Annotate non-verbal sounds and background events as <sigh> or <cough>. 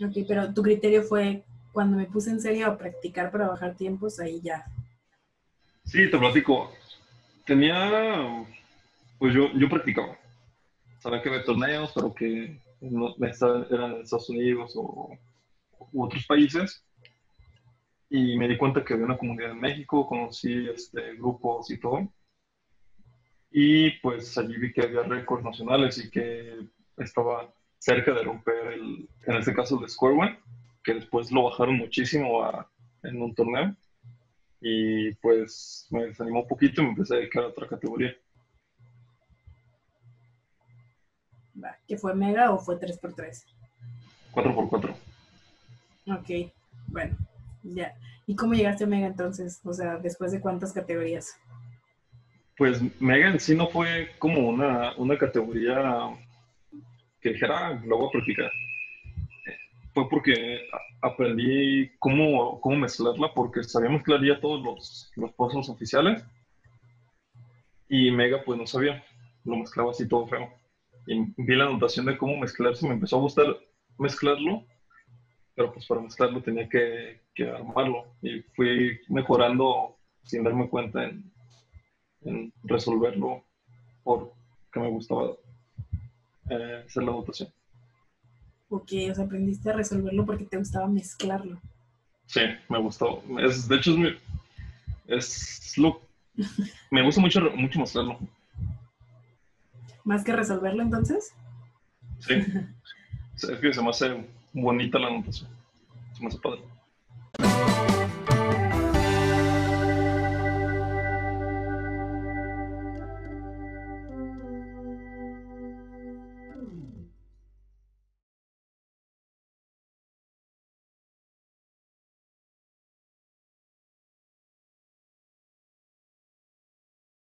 Ok, pero tu criterio fue cuando me puse en serio a practicar para bajar tiempos, ahí ya. Sí, te platico. Tenía, pues yo, yo practicaba. Sabía que había torneos, pero que no, eran en Estados Unidos o otros países. Y me di cuenta que había una comunidad en México, conocí este, grupos y todo. Y pues allí vi que había récords nacionales y que estaba cerca de romper, el, en este caso, el Square One, que después lo bajaron muchísimo en un torneo. Y pues me desanimó un poquito y me empecé a dedicar a otra categoría. ¿Que fue Mega o fue 3x3? 4x4. Ok, bueno, ya. ¿Y cómo llegaste a Mega entonces? O sea, después de cuántas categorías? Pues Mega en sí no fue como una, una categoría que dijera, ah, lo voy a practicar. Fue porque aprendí cómo, cómo mezclarla, porque sabía mezclar todos los, los pozos oficiales. Y Mega pues no sabía, lo mezclaba así todo feo. Y vi la anotación de cómo mezclarse, me empezó a gustar mezclarlo pero pues para mezclarlo tenía que, armarlo y fui mejorando sin darme cuenta en, resolverlo porque me gustaba eh, hacer la notación. Ok, o sea, aprendiste a resolverlo porque te gustaba mezclarlo. Sí, me gustó. Es, de hecho, es, mi, es lo... me gusta mucho, mucho mezclarlo. ¿Más que resolverlo entonces? <laughs> Sí. es que se me hace bonita la anotación. Se me hace padre.